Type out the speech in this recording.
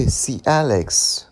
Hey, see Alex.